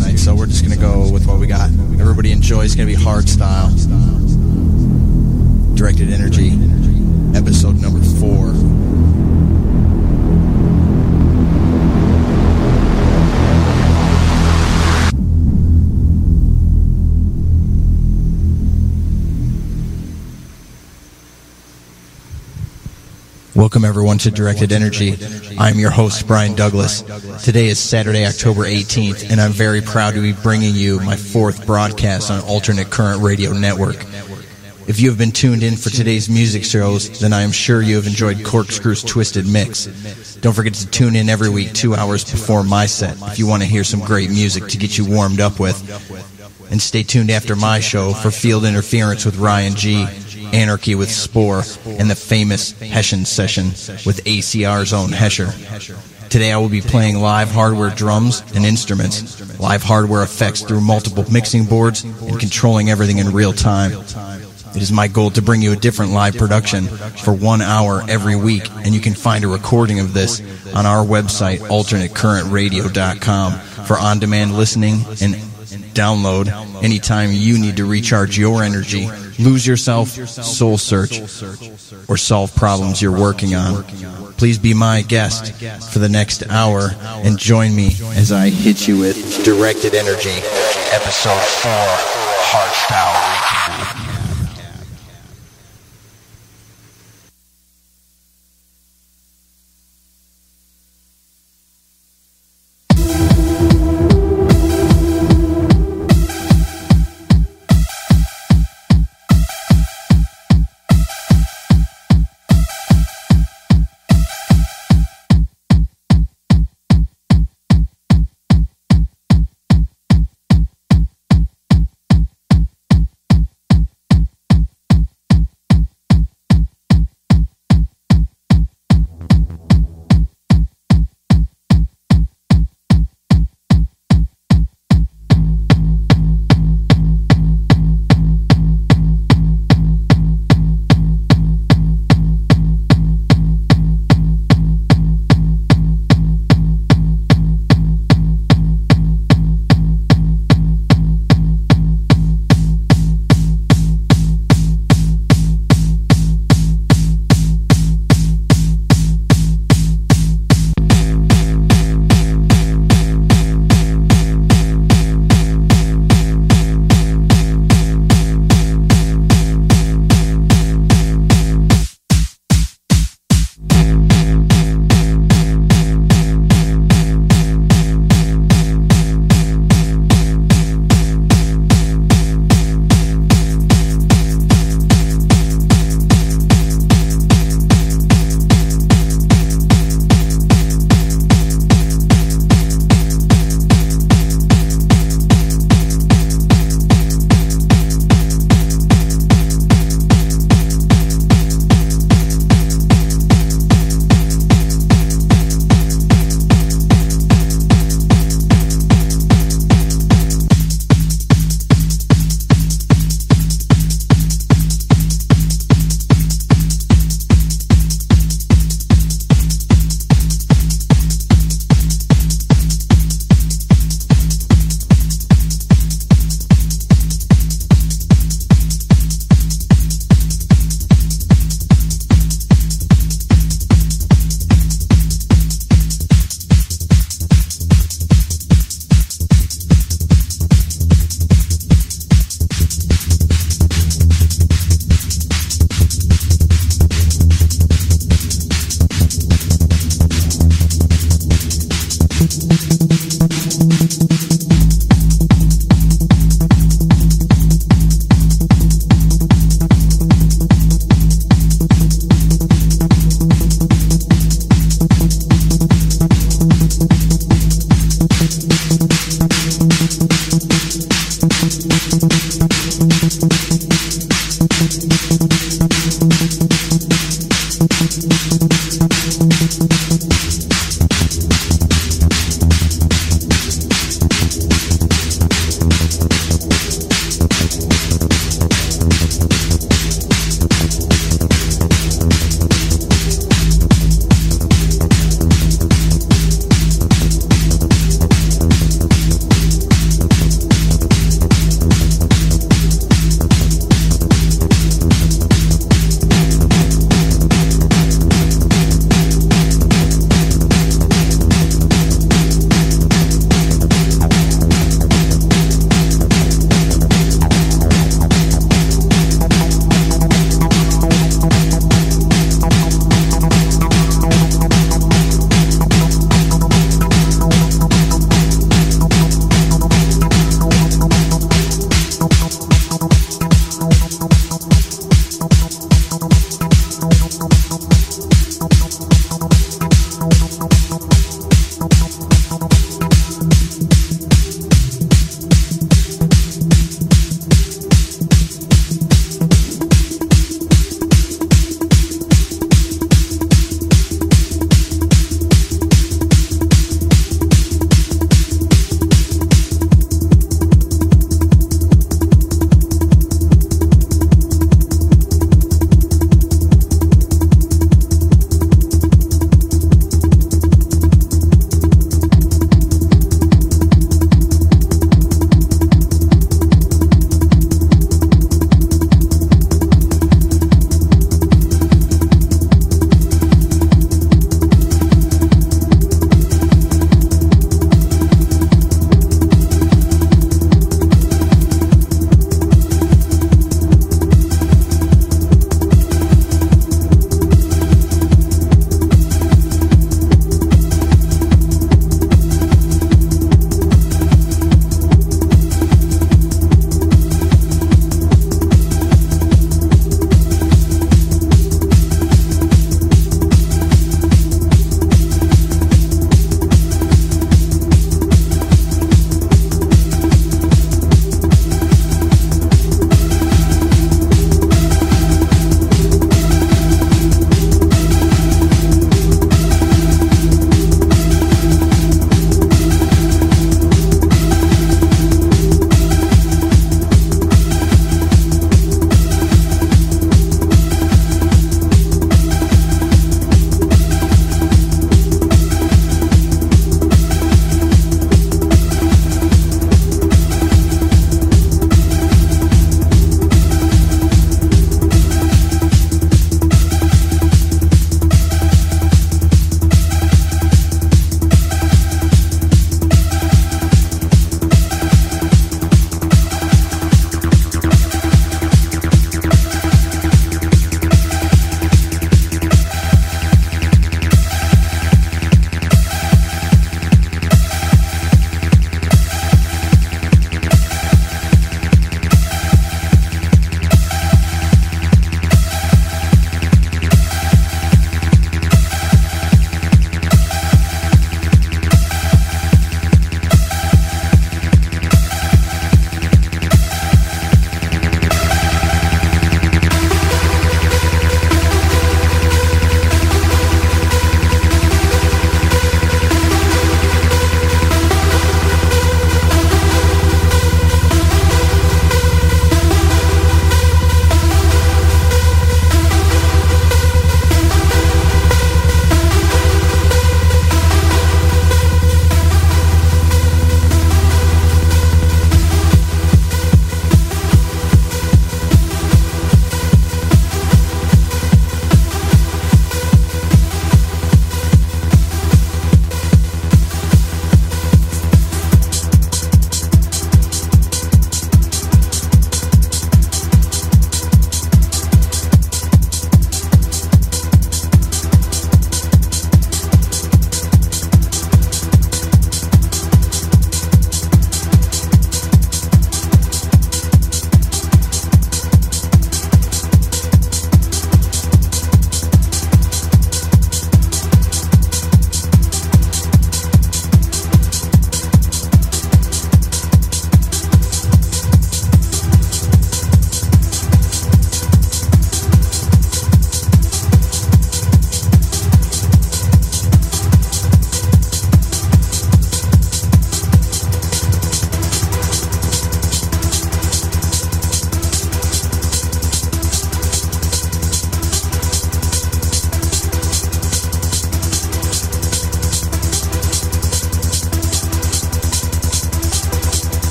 tonight, so we're just going to go with what we got. Everybody enjoy. It's going to be hard style, directed energy, episode number four. Welcome everyone to Directed Energy. I'm your host, Bryan Douglas. Today is Saturday, October 18th, and I'm very proud to be bringing you my fourth broadcast on Alternate Current Radio Network. If you have been tuned in for today's music shows, then I am sure you have enjoyed Corkscrew's Twisted Mix. Don't forget to tune in every week two hours before my set if you want to hear some great music to get you warmed up with. And stay tuned after my show for Field Interference with Ryan G. Anarchy with Spore, and the famous Hessian session with ACR's own Hesher. Today I will be playing live hardware drums and instruments, live hardware effects through multiple mixing boards, and controlling everything in real time. It is my goal to bring you a different live production for one hour every week, and you can find a recording of this on our website, alternatecurrentradio.com, for on demand listening and download anytime you need to recharge your energy, lose yourself, soul search, or solve problems you're working on. Please be my guest for the next hour and join me as I hit you with Directed Energy, Episode 4, Hardstyle Recap.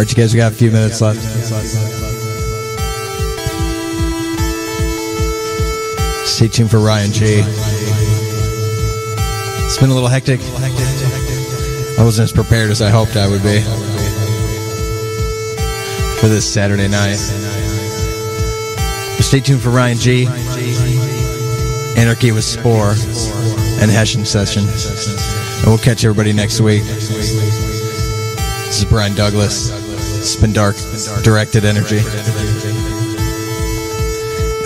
Right, you guys, we got a few minutes left. Stay tuned for Ryan G. It's been a little hectic. I wasn't as prepared as I hoped I would be for this Saturday night. But stay tuned for Ryan G. Anarchy with Spore and Hessian Session. And we'll catch everybody next week. This is Bryan Douglas. It's been dark, directed energy.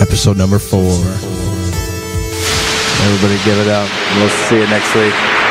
Episode number four. Everybody give it up. We'll see you next week.